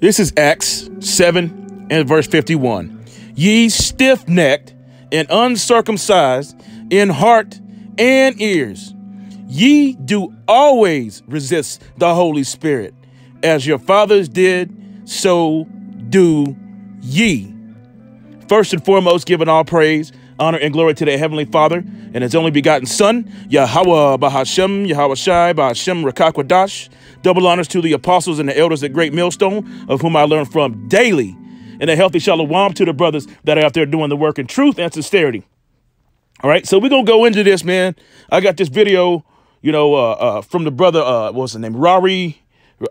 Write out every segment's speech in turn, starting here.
This is Acts 7 and verse 51. Ye stiff necked and uncircumcised in heart and ears, ye do always resist the Holy Spirit, as your fathers did, so do ye. First and foremost, giving all praise, honor, and glory to the Heavenly Father and His only begotten Son, Yahweh Bahashem, Yahweh Shai, Bahashem Rakakwadash. Double honors to the apostles and the elders at Great Millstone, of whom I learn from daily. And a healthy shalom to the brothers that are out there doing the work in truth and sincerity. All right, so we're going to go into this, man. I got this video, you know, uh, uh, from the brother, uh, what's his name? Rari.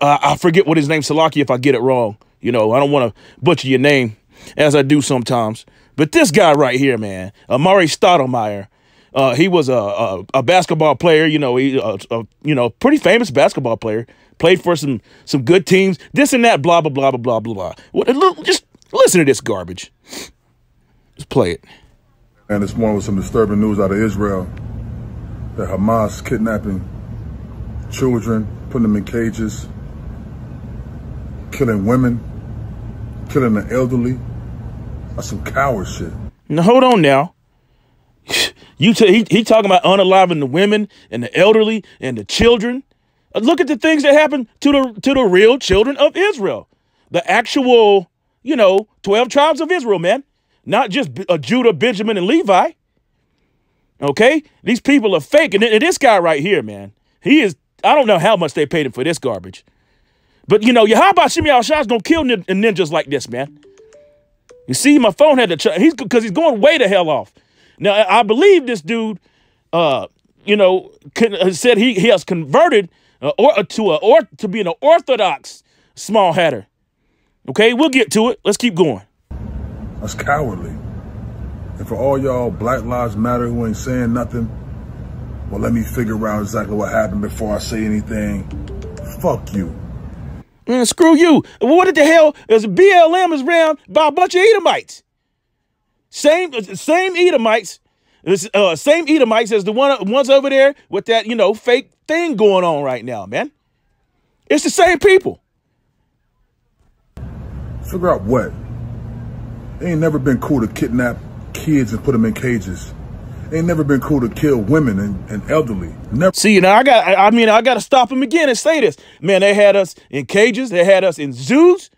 Uh, I forget what his name, Salaki, if I get it wrong. You know, I don't want to butcher your name as I do sometimes. But this guy right here, man, Amar'e Stoudemire, uh, he was a, a, a, basketball player, you know, he, a, a, you know, pretty famous basketball player. Played for some some good teams. This and that, blah blah blah blah blah blah. What? Just listen to this garbage. Just play it. And this morning was some disturbing news out of Israel that Hamas kidnapping children, putting them in cages, killing women, killing the elderly. That's some coward shit. Now hold on now. You he he talking about unaliving the women and the elderly and the children. Uh, look at the things that happened to the to the real children of Israel, the actual you know twelve tribes of Israel, man, not just uh, Judah, Benjamin, and Levi. Okay, these people are fake, and, and this guy right here, man, he is. I don't know how much they paid him for this garbage, but you know, how about Shimei Shah's gonna kill ninjas like this, man? You see, my phone had to. He's because he's going way the hell off. Now, I believe this dude, uh, you know, con- said he, he has converted uh, or, uh, to a or to be an orthodox small hatter. Okay, we'll get to it. Let's keep going. That's cowardly. And for all y'all Black Lives Matter who ain't saying nothing, well, let me figure out exactly what happened before I say anything. Fuck you. Man, screw you. What the hell is BLM is ran by a bunch of Edomites? Same same Edomites, uh, same Edomites as the one ones over there with that you know fake thing going on right now, man. It's the same people. Figure out what. It ain't never been cool to kidnap kids and put them in cages. Ain't never been cool to kill women and, and elderly. Never. See, you know, I got. I mean, I got to stop him again and say this. Man, they had us in cages. They had us in zoos.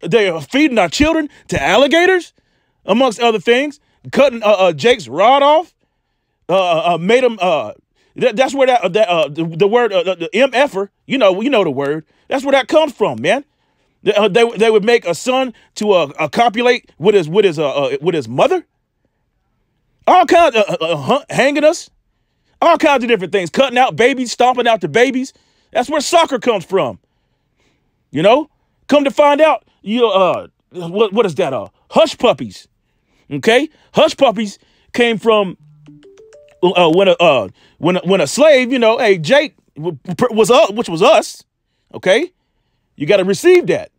They are feeding our children to alligators amongst other things, cutting uh, uh, Jake's rod off, uh, uh, uh made him. Uh, that, that's where that that the, the, word the, the you know, you know the word. That's where that comes from, man. They they, they would make a son to uh, copulate with his with his with his mother. All kinds of hanging us, all kinds of different things, cutting out babies, stomping out the babies. That's where soccer comes from. You know, come to find out, you uh, what what is that? Uh, hush puppies. Okay, hush puppies came from uh, when a uh, when when a slave, you know, hey Jake was us, which was us. Okay, you got to receive that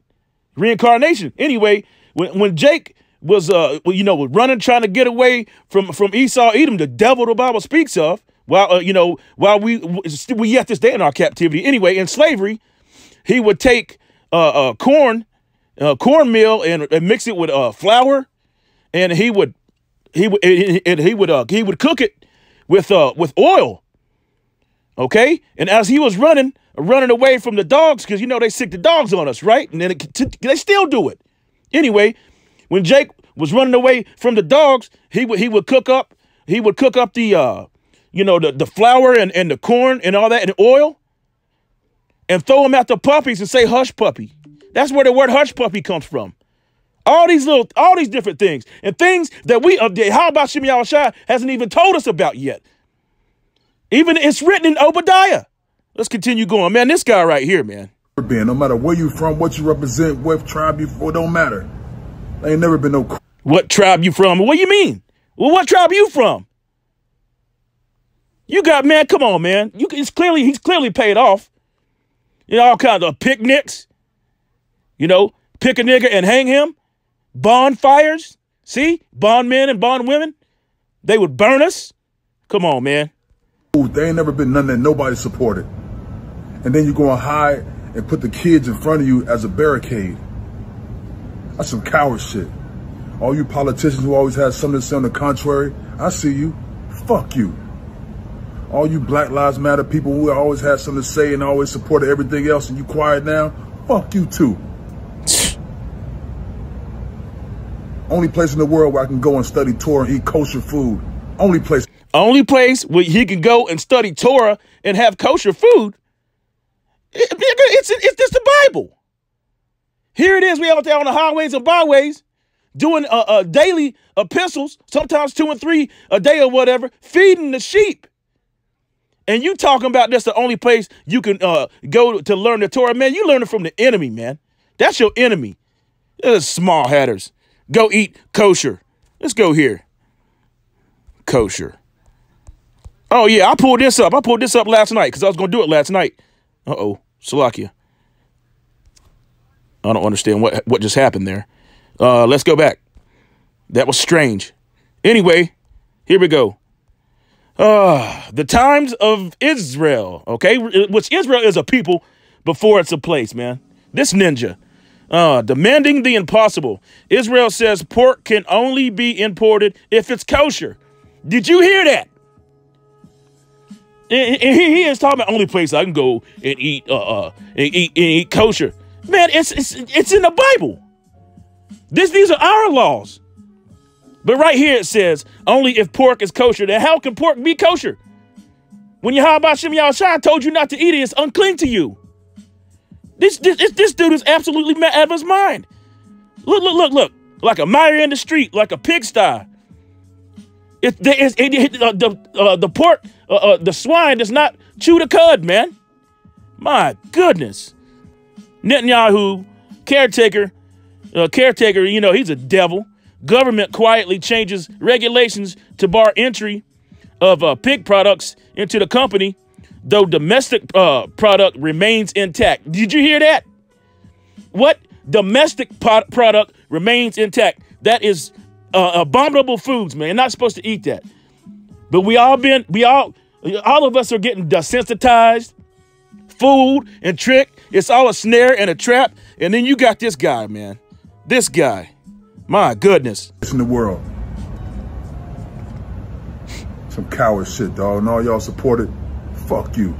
reincarnation. Anyway, when when Jake was uh you know running trying to get away from from Esau Edom, the devil the Bible speaks of, while uh, you know while we we yet this day in our captivity. Anyway, in slavery, he would take uh, uh corn, uh, cornmeal and, and mix it with uh flour and he would he would and he would uh he would cook it with uh with oil. Okay, and as he was running running away from the dogs because you know they sick the dogs on us, right? And then it, they still do it. Anyway, when Jake was running away from the dogs, he would he would cook up he would cook up the uh you know the the flour and and the corn and all that and oil and throw them at the puppies and say hush puppy. That's where the word hush puppy comes from. All these little, all these different things and things that we update. How about Shimei Shai hasn't even told us about yet? Even it's written in Obadiah. Let's continue going. Man, this guy right here, man. No matter where you from, what you represent, what tribe you for, don't matter. Ain't never been no. What tribe you from? What do you mean? Well, what tribe you from? You got man, come on, man. You it's clearly he's clearly paid off. You know, all kinds of picnics. You know, pick a nigga and hang him bonfires. See, bondmen and bondwomen, they would burn us. Come on, man. Ooh, they ain't never been none that nobody supported. And then you go and hide and put the kids in front of you as a barricade. That's some coward shit. All you politicians who always had something to say on the contrary, I see you. Fuck you. All you Black Lives Matter people who always had something to say and always supported everything else and you quiet now, fuck you too. Only place in the world where I can go and study Torah and eat kosher food. Only place. Only place where he can go and study Torah and have kosher food. It's, it's just the Bible. Here it is. We out there on the highways and byways doing uh, uh, daily epistles, sometimes two and three a day or whatever, feeding the sheep. And you talking about that's the only place you can uh, go to learn the Torah, man. You learn it from the enemy, man. That's your enemy. Those small hatters. Go eat kosher. Let's go here. Kosher. Oh, yeah, I pulled this up. I pulled this up last night because I was going to do it last night. Uh-oh, Salakia. I don't understand what, what just happened there. Uh, let's go back. That was strange. Anyway, here we go. Uh, the times of Israel, okay? Which Israel is a people before it's a place, man. This ninja. Uh, demanding the impossible. Israel says pork can only be imported if it's kosher. Did you hear that? And he is talking about only place I can go and eat uh, uh and eat, and eat kosher. Man, it's it's it's in the Bible. This these are our laws. But right here it says only if pork is kosher. Then how can pork be kosher? When Yahweh Shem Yahushua told you not to eat it, it's unclean to you. This, this, this dude is absolutely out of his mind. Look, look, look, look. Like a mire in the street, like a pigsty. It, it, it uh, the, uh, the pork, uh, uh, the swine does not chew the cud, man. My goodness. Netanyahu, caretaker, uh, caretaker, you know, he's a devil. Government quietly changes regulations to bar entry of uh, pig products into the company though domestic uh, product remains intact. Did you hear that? What domestic product remains intact? That is uh, abominable foods, man. You're not supposed to eat that. But we all been, we all, all of us are getting desensitized, fooled, and tricked. It's all a snare and a trap. And then you got this guy, man. This guy. My goodness. It's in the world. Some coward shit, dog. And all y'all support it. Fuck you.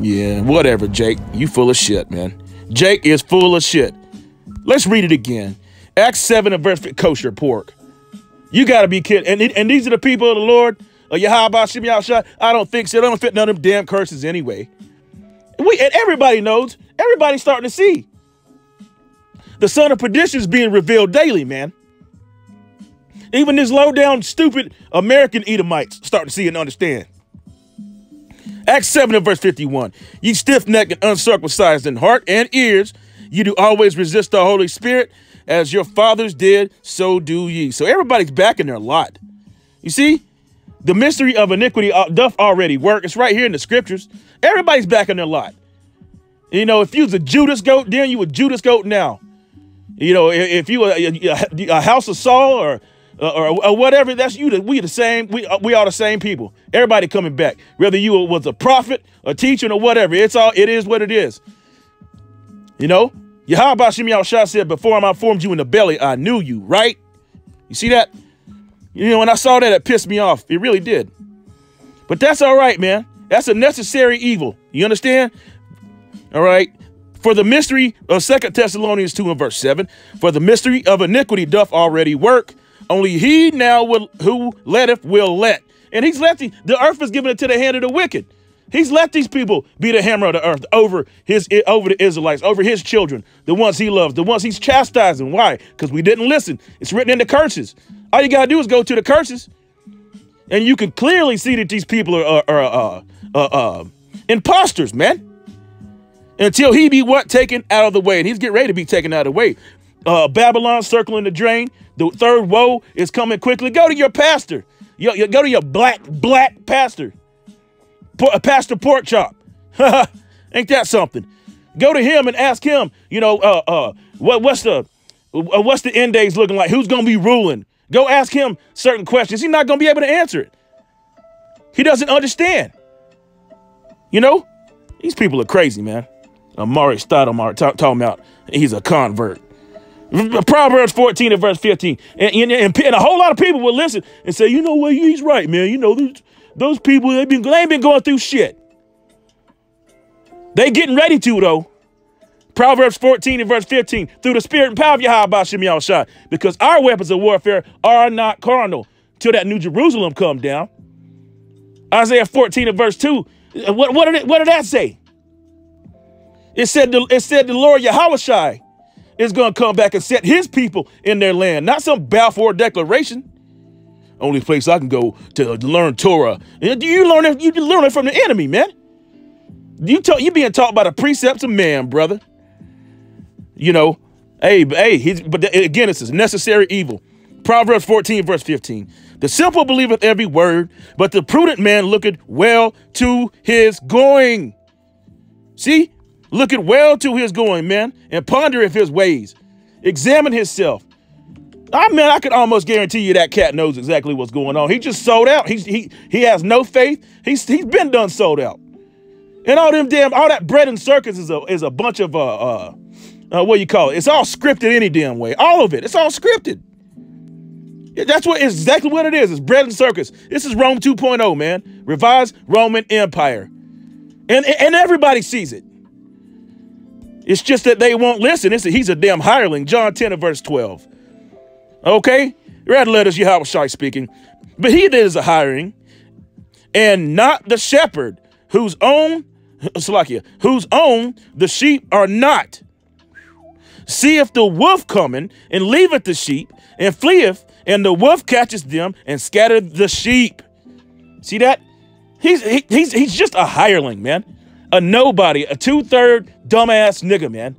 Yeah, whatever, Jake. You full of shit, man. Jake is full of shit. Let's read it again. Acts 7 and verse kosher pork. You got to be kidding. And, and these are the people of the Lord. Uh, Yahweh Yahushua. I don't think so. They don't fit none of them damn curses anyway. We and everybody knows. Everybody's starting to see. The son of perdition is being revealed daily, man. Even this low down, stupid American Edomites starting to see and understand. Acts 7 and verse 51. Ye stiff necked and uncircumcised in heart and ears, ye do always resist the Holy Spirit, as your fathers did, so do ye. So everybody's back in their lot. You see, the mystery of iniquity uh, doth already work. It's right here in the scriptures. Everybody's back in their lot. You know, if you was a Judas goat, then you a Judas goat now. You know, if you a, a house of Saul or uh, or, or, whatever. That's you. We the same. We uh, we are the same people. Everybody coming back. Whether you was a prophet, a teacher, or whatever. It's all. It is what it is. You know. Yahweh Shem Yahushua said, "Before I formed you in the belly, I knew you." Right? You see that? You know, when I saw that, it pissed me off. It really did. But that's all right, man. That's a necessary evil. You understand? All right. For the mystery of Second Thessalonians 2 and verse 7, for the mystery of iniquity doth already work, only he now will who letteth will let. And he's let the, the earth is given into the hand of the wicked. He's let these people be the hammer of the earth over his over the Israelites, over his children, the ones he loves, the ones he's chastising. Why? Because we didn't listen. It's written in the curses. All you gotta do is go to the curses, and you can clearly see that these people are, are, are uh, uh, uh, imposters, man. Until he be what taken out of the way, and he's getting ready to be taken out of the way. Uh, Babylon circling the drain. The third woe is coming quickly. Go to your pastor. You, you go to your black, black pastor. a pastor pork chop. Ain't that something? Go to him and ask him, you know, uh, uh, what, what's the uh, what's the end days looking like? Who's to be ruling? Go ask him certain questions. He's not going to be able to answer it. He doesn't understand. You know, these people are crazy, man. Uh, Amar'e Stoudemire talk, talking about he's a convert. Proverbs 14 and verse 15. And, and, and, and, a whole lot of people will listen and say, you know what, he's right, man. You know, those, those people, they've been, they ain't been going through shit. They getting ready to, though. Proverbs 14 and verse 15. Through the spirit and power of Yahweh Shem Shai. Because our weapons of warfare are not carnal. Till that New Jerusalem come down. Isaiah 14 and verse 2. Uh, what, what, did, it, what did that say? It said, the, it said the Lord Yahweh Shai is going to come back and set his people in their land, not some Balfour declaration. Only place I can go to learn Torah. Uh, you learn it, you learn it from the enemy, man. You talk, you being taught by the precepts of man, brother. You know, hey, hey, he's, but again, it's a necessary evil. Proverbs 14, verse 15. The simple believeth every word, but the prudent man looketh well to his going. See, looketh well to his going, man, and pondereth his ways. Examine himself. I mean, I could almost guarantee you that cat knows exactly what's going on. He just sold out. He's he he has no faith. He's he's been done sold out. And all them damn all that bread and circus is a is a bunch of uh uh, uh what you call it? It's all scripted any damn way. All of it. It's all scripted. That's what exactly what it is. It's bread and circus. This is Rome 2.0, man. Revised Roman Empire. And and everybody sees it. It's just that they won't listen. It's a, he's a damn hireling. John 10 and verse 12. Okay? Red letters, You Yahweh Shai speaking. But he that is a hiring, and not the shepherd, whose own, Salakia, whose own the sheep are not. See if the wolf coming and leaveth the sheep and fleeth, and the wolf catches them and scattereth the sheep. See that? He's he, he's he's just a hireling, man. A nobody, a two-third dumbass nigga, man.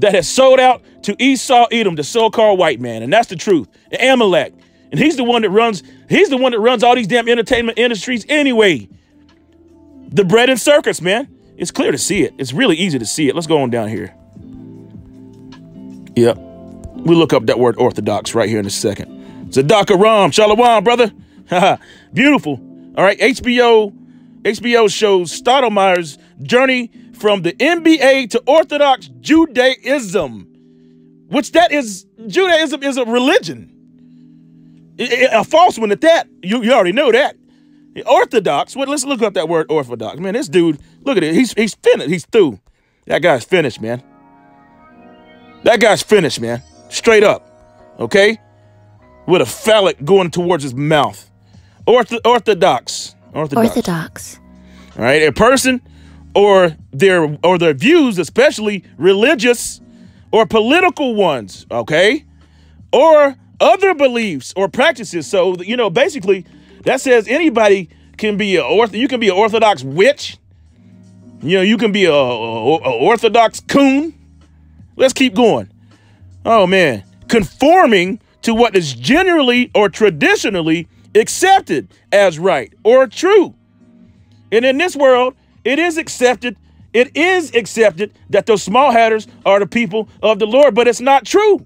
That has sold out to Esau Edom, the so-called white man, and that's the truth. Amalek. And he's the one that runs, he's the one that runs all these damn entertainment industries anyway. The bread and circus, man. It's clear to see it. It's really easy to see it. Let's go on down here. Yep. We look up that word orthodox right here in a second. Zadaka Ram, Shalom, brother. Beautiful. All right, HBO HBO shows Stoudemire's journey from the NBA to Orthodox Judaism, which that is Judaism is a religion, a false one at that. You, you already know that. Orthodox. Let's look up that word orthodox. Man, this dude, look at it. He's he's finished. He's through. That guy's finished, man. That guy's finished, man. Straight up. Okay? With a phallic going towards his mouth. Ortho orthodox. Orthodox. Orthodox. All right, a person or their or their views, especially religious or political ones, okay? Or other beliefs or practices. So, you know, basically that says anybody can be a orth you can be an orthodox witch. You know, you can be a, a, a orthodox coon. Let's keep going. Oh man, conforming to what is generally or traditionally accepted as right or true. And in this world, it is accepted, it is accepted that those small hatters are the people of the Lord, but it's not true.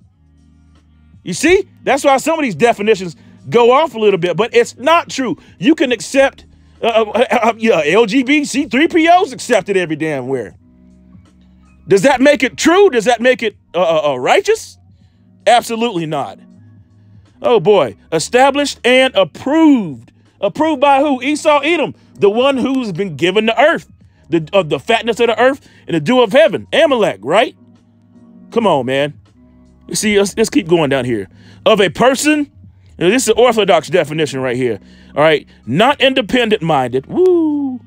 You see? That's why some of these definitions go off a little bit, but it's not true. You can accept uh, uh, uh, yeah, LGBT, C3POs accepted every damn where. Does that make it true? Does that make it uh, uh, uh, righteous? Absolutely not. Oh boy, established and approved. Approved by who? Esau Edom, the one who's been given the earth, the of the fatness of the earth and the dew of heaven. Amalek, right? Come on, man. You see, let's, let's keep going down here. Of a person, this is orthodox definition right here. All right, not independent minded. Woo.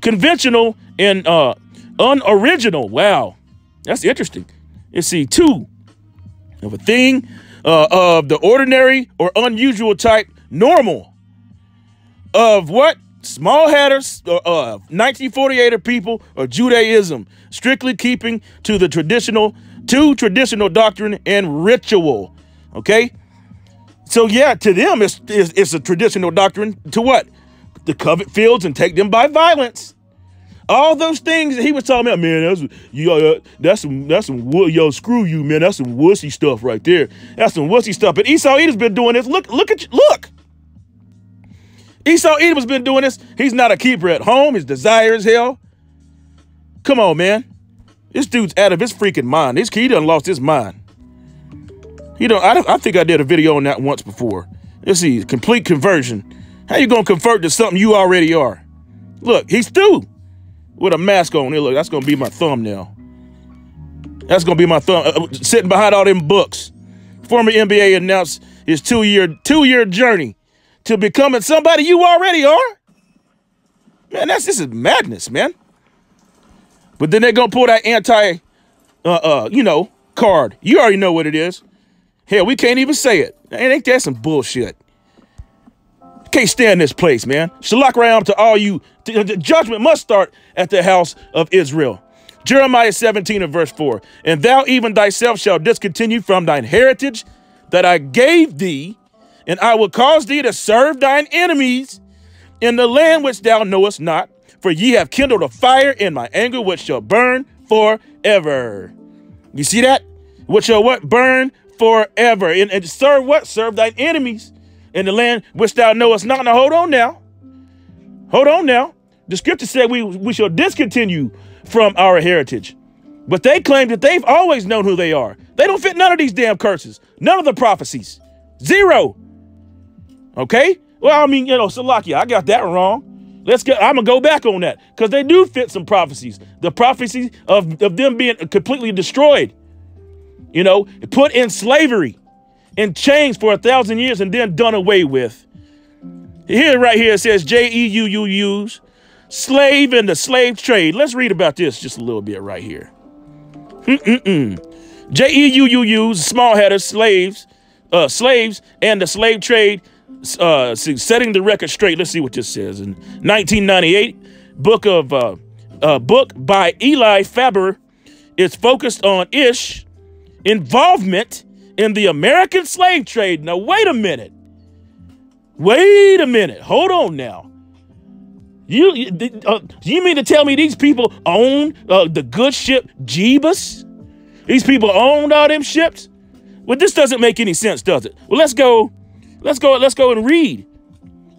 Conventional and uh unoriginal. Wow, that's interesting. You see, two of a thing uh, of the ordinary or unusual type, normal. Of what? Small hatters, uh, uh, 1948er people, or Judaism, strictly keeping to the traditional, to traditional doctrine and ritual. Okay? So yeah, to them, it's, it's, it's a traditional doctrine to what? To covet fields and take them by violence. All those things that he was talking about, man, that's you that's some that's some yo screw you, man. That's some wussy stuff right there. That's some wussy stuff. But Esau Edom's been doing this. Look, look at you, look. Esau Edom has been doing this. He's not a keeper at home. His desire is hell. Come on, man. This dude's out of his freaking mind. This he done lost his mind. He don't. I, I think I did a video on that once before. Let's see, complete conversion. How you gonna convert to something you already are? Look, he's through with a mask on. Here, look, that's gonna be my thumbnail. That's gonna be my thumb. Uh, uh sitting behind all them books. Former NBA announced his two-year two-year journey to becoming somebody you already are. Man, that's this is madness, man. But then they're gonna pull that anti, uh, uh, you know, card. You already know what it is. Hell, we can't even say it. Ain't that some bullshit? Can't stand this place, man. Shalak Ram to all you. The judgment must start at the house of Israel. Jeremiah 17 and verse 4. And thou even thyself shalt discontinue from thine heritage that I gave thee, and I will cause thee to serve thine enemies in the land which thou knowest not, for ye have kindled a fire in my anger which shall burn forever. You see that? Which shall what? Burn forever. And, and serve what? Serve thine enemies in the land which thou knowest not. Now hold on now. Hold on now. The scripture said we, we shall discontinue from our heritage. But they claim that they've always known who they are. They don't fit none of these damn curses. None of the prophecies. Zero. Okay? Well, I mean, you know, Salakia, I got that wrong. Let's get, I'm to go back on that because they do fit some prophecies. The prophecy of, of them being completely destroyed, you know, put in slavery, in chains for a thousand years and then done away with. Here, right here, it says J E U U U's slave and the slave trade. Let's read about this just a little bit right here. J E U U U's small headers, slaves, uh, slaves, and the slave trade uh, setting the record straight. Let's see what this says. In 1998, book of uh, uh, book by Eli Faber is focused on Ish involvement in the American slave trade. Now, wait a minute. Wait a minute. Hold on now. You uh, you mean to tell me these people own uh, the good ship Jebus? These people owned all them ships? Well, this doesn't make any sense, does it? Well, let's go Let's go. Let's go and read.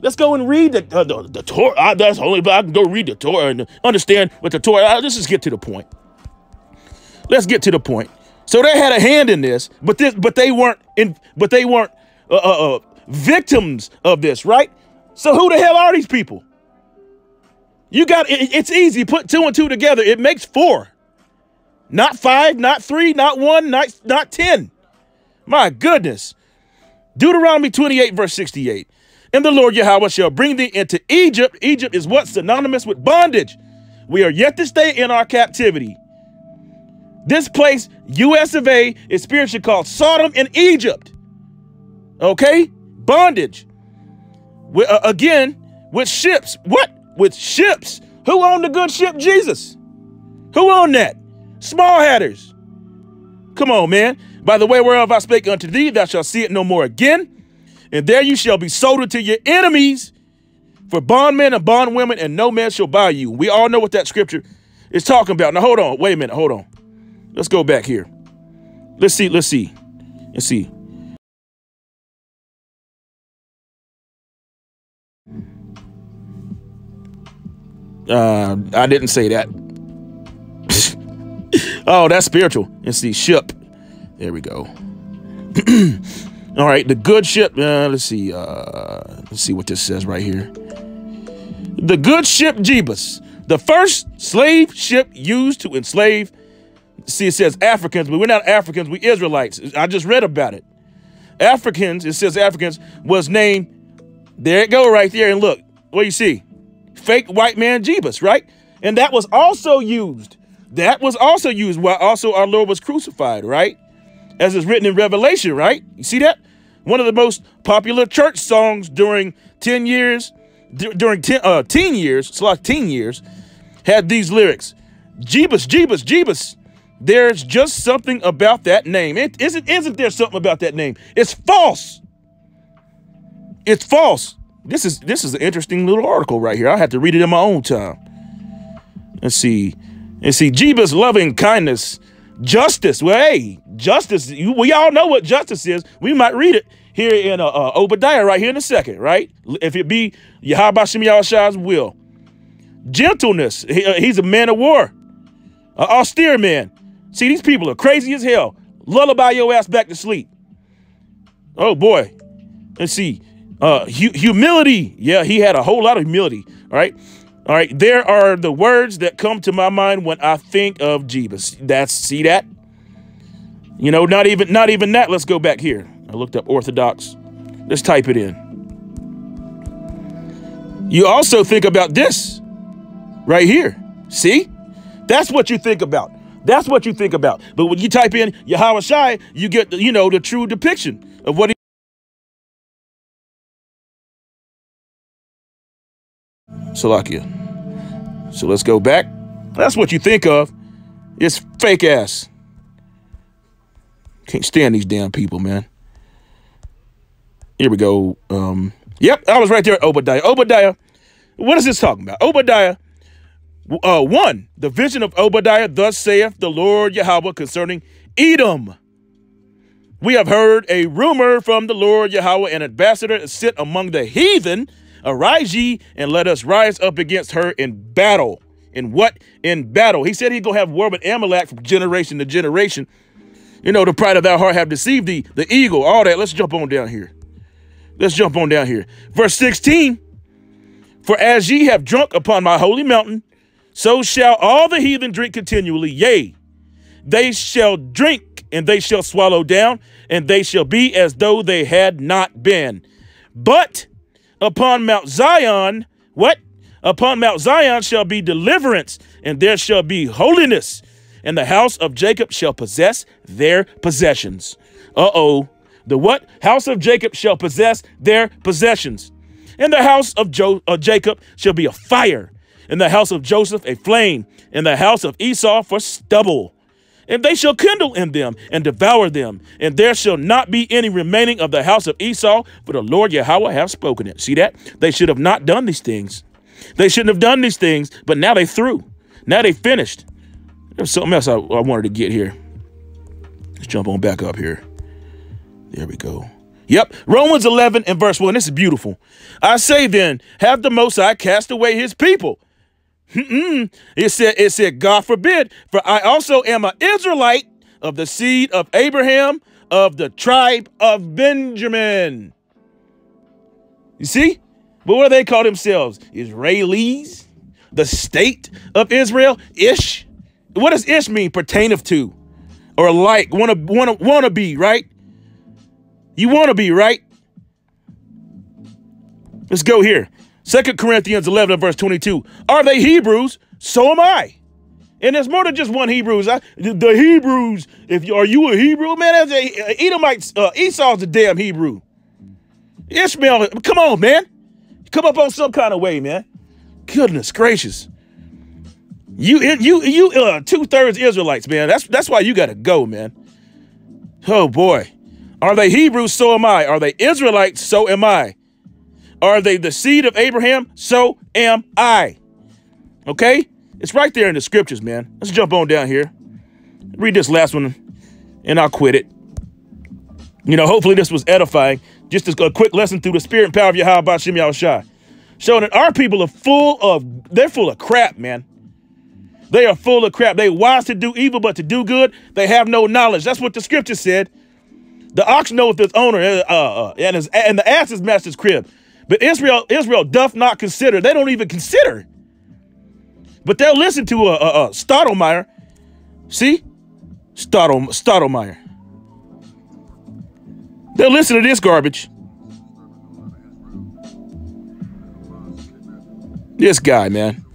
Let's go and read the uh, the, the Torah. That's only, but I can go read the Torah and understand what the Torah. Uh, let's just get to the point. Let's get to the point. So they had a hand in this, but this, but they weren't in, but they weren't uh, uh, uh, victims of this, right? So who the hell are these people? You got it, it's easy. Put two and two together. It makes four, not five, not three, not one, not not ten. My goodness. Deuteronomy 28, verse 68. And the Lord Yahweh shall bring thee into Egypt. Egypt is what? Synonymous with bondage. We are yet to stay in our captivity. This place, US of A, is spiritually called Sodom and Egypt. Okay? Bondage. Uh, again, with ships. What? With ships. Who owned the good ship? Jesus. Who owned that? Small hatters. Come on, man. By the way whereof I spake unto thee, thou shalt see it no more again. And there you shall be sold unto your enemies for bondmen and bondwomen, and no man shall buy you. We all know what that scripture is talking about. Now, hold on. Wait a minute. Hold on. Let's go back here. Let's see. Let's see. Let's see. Uh, I didn't say that. oh, that's spiritual. Let's see. Ship. There we go. All right, the good ship. Uh, let's see. Uh, let's see what this says right here. The good ship Jebus, the first slave ship used to enslave. See, it says Africans, but we're not Africans. We Israelites. I just read about it. Africans. It says Africans was named. There it go, right there. And look, what you see? Fake white man Jebus, right? And that was also used. That was also used while also our Lord was crucified, right? as is written in Revelation, right? You see that? One of the most popular church songs during 10 years, during 10, uh, teen years, like teen years, had these lyrics. Jebus, Jebus, Jebus. There's just something about that name. It isn't, isn't there something about that name? It's false. It's false. This is this is an interesting little article right here. I had to read it in my own time. Let's see. Let's see. Jebus loving kindness Justice. Well, hey, justice. You, we all know what justice is. We might read it here in uh, uh, Obadiah right here in a second, right? If it be Yahweh Shem will. Gentleness. He, uh, he's a man of war. Austere man. See, these people are crazy as hell. Lullaby your ass back to sleep. Oh boy. Let's see. Uh, hu humility. Yeah, he had a whole lot of humility. All right. All right. There are the words that come to my mind when I think of Jebus. That's see that. You know, not even not even that. Let's go back here. I looked up Orthodox. Let's type it in. You also think about this right here. See? That's what you think about. That's what you think about. But when you type in Yahweh Shai, you get, you know, the true depiction of what he Salakia. So let's go back. That's what you think of. It's fake ass. Can't stand these damn people, man. Here we go. Um, yep, I was right there. Obadiah. Obadiah. What is this talking about? Obadiah. Uh, one, the vision of Obadiah, thus saith the Lord Yahweh concerning Edom. We have heard a rumor from the Lord Yahweh, an ambassador sit among the heathen. Arise ye and let us rise up against her in battle. In what? In battle. He said he going to have war with Amalek from generation to generation. You know, the pride of thy heart have deceived thee, the eagle, all that. Let's jump on down here. Let's jump on down here. Verse 16. For as ye have drunk upon my holy mountain, so shall all the heathen drink continually. Yea, they shall drink and they shall swallow down, and they shall be as though they had not been. But upon Mount Zion, what? Upon Mount Zion shall be deliverance, and there shall be holiness, and the house of Jacob shall possess their possessions. Uh oh. The what? House of Jacob shall possess their possessions. And the house of jo uh, Jacob shall be a fire, and the house of Joseph a flame, and the house of Esau for stubble. And they shall kindle in them and devour them, and there shall not be any remaining of the house of Esau, for the Lord Yahweh have spoken it. See that? They should have not done these things. They shouldn't have done these things, but now they through. Now they finished. There's something else I, I wanted to get here. Let's jump on back up here. There we go. Yep, Romans 11 and verse 1. This is beautiful. I say then, have the Most High cast away his people. Mm-mm. It said, it said, God forbid, for I also am an Israelite of the seed of Abraham of the tribe of Benjamin. You see? But what do they call themselves? Israelis? The state of Israel? Ish? What does ish mean? Pertaineth to. Or like, wanna wanna wanna be, right? You want to be, right? Let's go here. Second Corinthians 11, verse 22. Are they Hebrews? So am I. And there's more than just one Hebrews. I, the Hebrews, if you are you a Hebrew? Man, a, Edomite, uh, Esau's a damn Hebrew. Ishmael, come on, man. Come up on some kind of way, man. Goodness gracious. You you you uh, two thirds Israelites, man. That's that's why you gotta go, man. Oh boy. Are they Hebrews? So am I. Are they Israelites? So am I. Are they the seed of Abraham? So am I. Okay? It's right there in the scriptures, man. Let's jump on down here. Read this last one, and I'll quit it. You know, hopefully this was edifying. Just a quick lesson through the spirit and power of Yahweh about Shem Shai. Showing that our people are full of, they're full of crap, man. They are full of crap. They wise to do evil, but to do good, they have no knowledge. That's what the scripture said. The ox knoweth its owner, uh, uh, and, his, and the ass is master's crib. But Israel, Israel doth not consider. They don't even consider. But they'll listen to a, a, a Stottlemyre. See? Stottle, Stottlemyre. They'll listen to this garbage. This guy, man.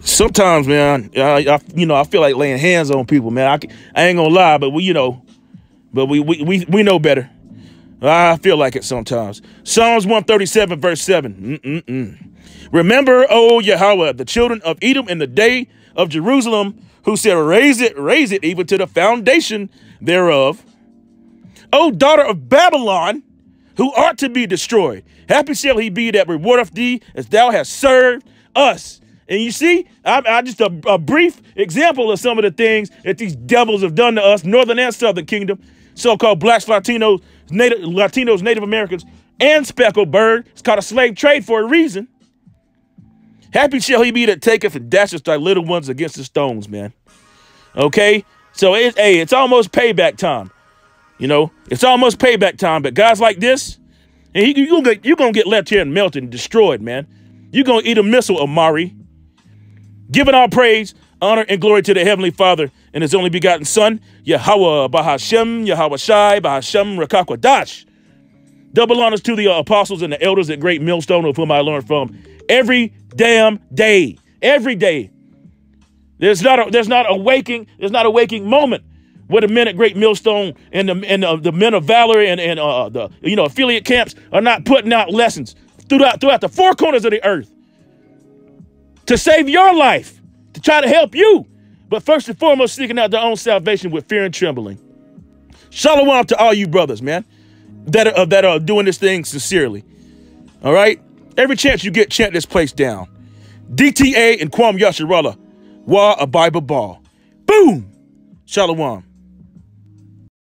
Sometimes, man, I, I, you know, I feel like laying hands on people, man. I, I ain't gonna lie, but we, you know, but we, we, we, we know better. I feel like it sometimes. Psalms 137, verse 7. Mm -mm -mm. Remember, O Yahweh, the children of Edom in the day of Jerusalem, who said, Raise it, raise it, even to the foundation thereof. O daughter of Babylon, who art to be destroyed. Happy shall he be that rewardeth thee as thou hast served us. And you see, I, I just a, a brief example of some of the things that these devils have done to us, northern and southern kingdom so-called blacks, Latinos, Native, Latinos, Native Americans, and speckled bird. It's called a slave trade for a reason. Happy shall he be that taketh and dasheth thy little ones against the stones, man. Okay? So it's hey, it's almost payback time. You know, it's almost payback time. But guys like this, and get, you're gonna get left here and melted and destroyed, man. You're gonna eat a missile, Amar'e. Giving all praise, honor, and glory to the Heavenly Father and His only begotten Son, Yahweh Bahashem, Yahweh Shai, Bahashem Rakakwadash. Double honors to the uh, apostles and the elders at Great Millstone, of whom I learned from every damn day. Every day. There's not a, there's not a waking, there's not a waking moment where the men at Great Millstone and the and uh, the men of valor and and uh, the you know affiliate camps are not putting out lessons throughout throughout the four corners of the earth to save your life, to try to help you, but first and foremost seeking out their own salvation with fear and trembling. Shalom to all you brothers, man, that are that are doing this thing sincerely. All right, every chance you get, chant this place down. DTA and Kwam Yasharala, Wa a Bible Ball. Boom! Shalom.